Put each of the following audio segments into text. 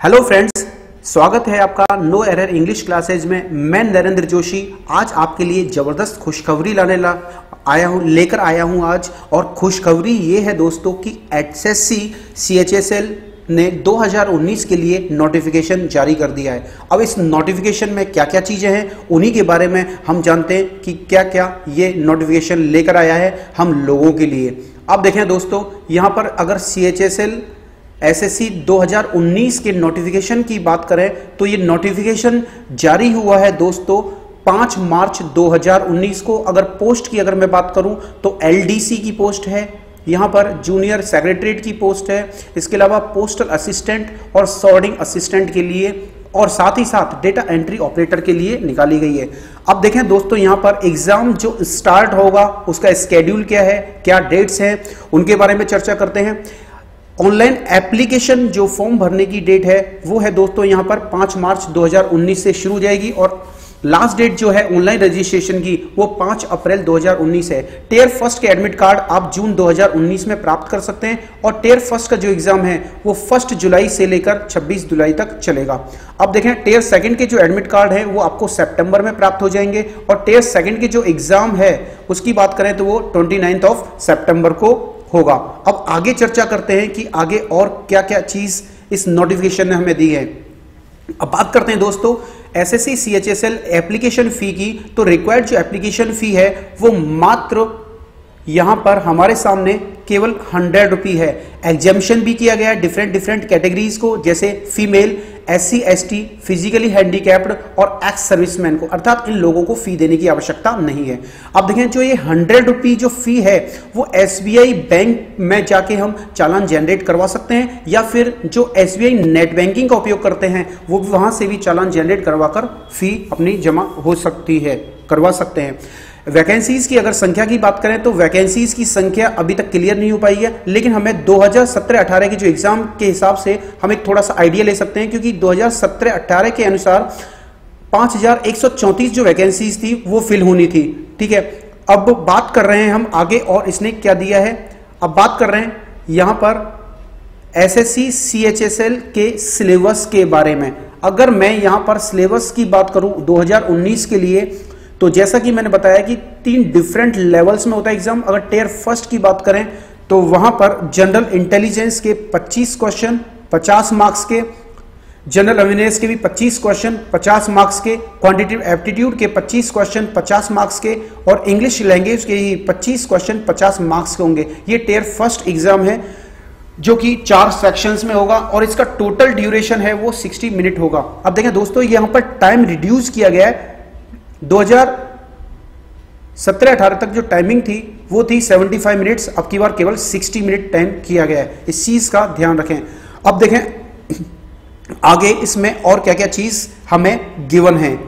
Hello friends स्वागत है आपका नो एरर इंग्लिश क्लासेज में। मैं नरेंद्र जोशी, आज आपके लिए ज़बरदस्त खुशखबरी लाने ला आया हूँ, लेकर आया हूँ आज। और खुशखबरी ये है दोस्तों कि H S C C H S L ने 2019 के लिए नोटिफिकेशन जारी कर दिया है। अब इस नोटिफिकेशन में क्या क्या चीज़ें हैं, उन्हीं के बारे में हम जानते हैं कि क्या क्या ये नोटिफिकेशन लेकर आया है हम लोगों के लिए। अब देखें दोस्तों, यहाँ पर अगर C H S L SSC 2019 के नोटिफिकेशन की बात करें तो ये नोटिफिकेशन जारी हुआ है दोस्तों 5 मार्च 2019 को। अगर पोस्ट की अगर मैं बात करूँ तो एलडीसी की पोस्ट है, यहाँ पर जूनियर सेक्रेटरीट की पोस्ट है, इसके अलावा पोस्टल असिस्टेंट और सॉर्डिंग असिस्टेंट के लिए, और साथ ही साथ डेटा एंट्री ऑपरेटर के लिए निकाली गई है। अब देखें दोस्तों, यहाँ पर एग्ज़ाम जो स्टार्ट होगा, उसका स्केड्यूल क्या है, क्या डेट्स हैं, उनके बारे में चर्चा करते हैं। ऑनलाइन एप्लीकेशन जो फॉर्म भरने की डेट है, वो है दोस्तों यहाँ पर 5 मार्च 2019 से शुरू हो जाएगी और लास्ट डेट जो है ऑनलाइन रजिस्ट्रेशन की, वो 5 अप्रैल 2019 है। टेयर फ़र्स्ट के एडमिट कार्ड आप जून 2019 में प्राप्त कर सकते हैं और टेयर फ़र्स्ट का जो एग्ज़ाम है, वो फ़र्स्ट जुलाई से लेकर 26 जुलाई तक चलेगा। अब देखें, टेयर सेकंड के जो एडमिट कार्ड है, वो आपको सितंबर में प्राप्त हो जाएँगे और टेयर सेकंड के जो एग्ज़ाम है, उसकी बात करें तो वो ट्वेंटी ऑफ़ सेप्टेंबर को होगा। अब आगे चर्चा करते हैं कि आगे और क्या क्या चीज़ इस नोटिफिकेशन ने हमें दी है। अब बात करते हैं दोस्तों S S C application fee की। तो रिक्वायर्ड जो एप्लीकेशन फ़ी है, वो मात्र यहाँ पर हमारे सामने केवल हंड्रेड रुपी है। एग्जामेशन भी किया गया है डिफरेंट डिफरेंट कैटेगरीज को, जैसे female S C S T physically handicapped और एक्स सर्विसमैन को। अर्थात इन लोगों को फ़ी देने की आवश्यकता नहीं है। अब देखें, जो ये हंड्रेड रुपी जो फ़ी है, वो एस बी आई बैंक में जाके हम चालान जनरेट करवा सकते हैं, या फिर जो S B I net banking का उपयोग करते हैं, वो भी वहाँ से भी चालान जनरेट करवाकर फ़ी अपनी जमा हो सकती है, करवा सकते हैं। वैकेंसीज की अगर संख्या की बात करें तो वैकेंसीज की संख्या अभी तक क्लियर नहीं हो पाई है, लेकिन हमें 2017-18 के जो एग्ज़ाम के हिसाब से हम एक थोड़ा सा आइडिया ले सकते हैं, क्योंकि 2017-18 के अनुसार 5134 जो वैकेंसीज थी, वो फिल होनी थी। ठीक है? अब बात कर रहे हैं हम आगे और इसने क्या दिया है? अब बात कर रहे हैं यहाँ पर एस एस सीएचएसएल के सिलेबस के बारे में। अगर मैं यहाँ पर सिलेबस की बात करूँ 2019 के लिए तो जैसा कि मैंने बताया कि तीन डिफरेंट लेवल्स में होता है एग्ज़ाम अगर टेयर फ़र्स्ट की बात करें तो वहाँ पर जनरल इंटेलिजेंस के 25 क्वेश्चन 50 मार्क्स के जनरल अवेयरनेस के भी 25 क्वेश्चन 50 मार्क्स के क्वांटिटेटिव एप्टीट्यूड के 25 क्वेश्चन 50 मार्क्स के और इंग्लिश लैंग्वेज के ही 25 क्वेश्चन 50 मार्क्स के होंगे। ये टेयर फ़र्स्ट एग्ज़ाम है, जो कि चार सेक्शंस में होगा और इसका टोटल ड्यूरेशन है वो 60 मिनट होगा। अब देखें दोस्तों, यहाँ पर टाइम रिड्यूस किया गया है। 2017-18 तक जो टाइमिंग थी, वो थी 75 मिनट्स अब की बार केवल 60 मिनट टाइम किया गया है। इस चीज़ का ध्यान रखें। अब देखें, आगे इसमें और क्या क्या चीज़ हमें गिवन है।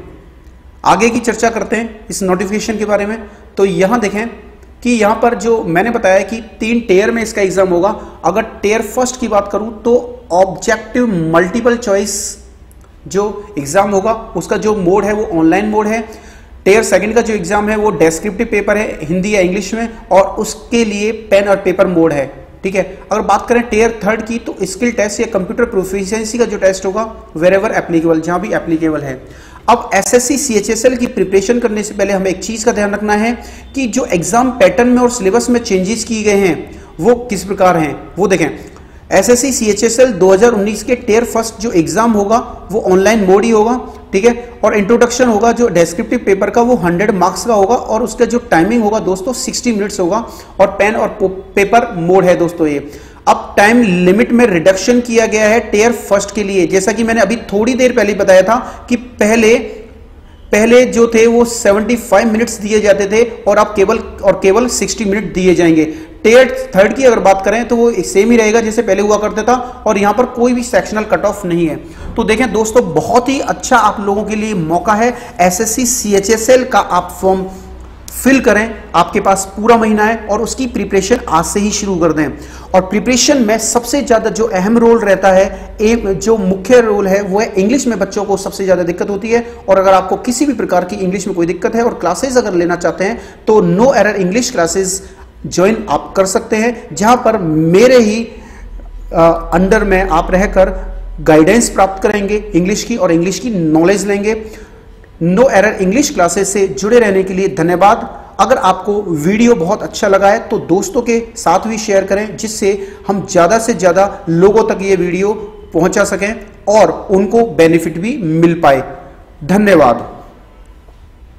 आगे की चर्चा करते हैं इस नोटिफिकेशन के बारे में। तो यहाँ देखें कि यहाँ पर जो मैंने बताया कि तीन टेयर में इसका एग्ज़ाम होगा। अगर टेयर फ़र्स्ट की बात करूँ तो ऑब्जेक्टिव मल्टीपल चॉइस जो एग्ज़ाम होगा, उसका जो मोड है, वो ऑनलाइन मोड है। टेयर सेकंड का जो एग्ज़ाम है, वो डेस्क्रिप्टिव पेपर है, हिंदी या इंग्लिश में, और उसके लिए पेन और पेपर मोड है, ठीक है? अगर बात करें टेयर थर्ड की तो स्किल टेस्ट या कंप्यूटर प्रोफिशिएंसी का जो टेस्ट होगा वेर एवर एप्लीकेबल जहाँ भी एप्लीकेबल है। अब एसएससी सीएचएसएल की प्रिपरेशन करने से पहले हमें एक चीज़ का ध्यान रखना है कि जो एग्ज़ाम पैटर्न में और सिलेबस में चेंजेस किए गए हैं, वो किस प्रकार हैं? वो देखें एसएससी सीएचएसएल 2019 के टेयर फ़र्स्ट जो एग्ज़ाम होगा, वो ऑनलाइन मोड ही होगा, ठीक है? और इंट्रोडक्शन होगा, जो डेस्क्रिप्टिव पेपर का, वो 100 मार्क्स का होगा और उसका जो टाइमिंग होगा दोस्तों 60 मिनट्स होगा और पेन और पेपर मोड है दोस्तों ये। अब टाइम लिमिट में रिडक्शन किया गया है टेयर फ़र्स्ट के लिए। जैसा कि मैंने अभी थोड़ी देर पहले बताया था कि पहले पहले जो थे वो 75 मिनट्स दिए जाते थे और अब केवल, और केवल 60 मिनट दिए जाएँगे। टेयर थर्ड की अगर बात करें तो वो सेम ही रहेगा जैसे पहले हुआ करता था और यहाँ पर कोई भी सेक्शनल कट ऑफ़ नहीं है। तो देखें दोस्तों बहुत ही अच्छा आप लोगों के लिए मौका है एसएससी सीएचएसएल का आप फॉर्म फिल करें। आपके पास पूरा महीना है और उसकी प्रिपरेशन आज से ही शुरू कर दें। और प्रिपरेशन में सबसे ज़्यादा जो अहम रोल रहता है ए, जो मुख्य रोल है वो है इंग्लिश में बच्चों को सबसे ज़्यादा दिक्कत होती है। और अगर आपको किसी भी प्रकार की इंग्लिश में कोई दिक्कत है और क्लासेस अगर लेना चाहते हैं तो no error English classes join आप कर सकते हैं। जहाँ पर मेरे ही आ, अंडर में आप रहकर गाइडेंस प्राप्त करेंगे इंग्लिश की और इंग्लिश की नॉलेज लेंगे। नो एरर इंग्लिश क्लासेस से जुड़े रहने के लिए धन्यवाद। अगर आपको वीडियो बहुत अच्छा लगा है तो दोस्तों के साथ भी शेयर करें जिससे हम ज़्यादा से ज़्यादा लोगों तक ये वीडियो पहुँचा सकें और उनको बेनिफिट भी मिल पाए। धन्यवाद।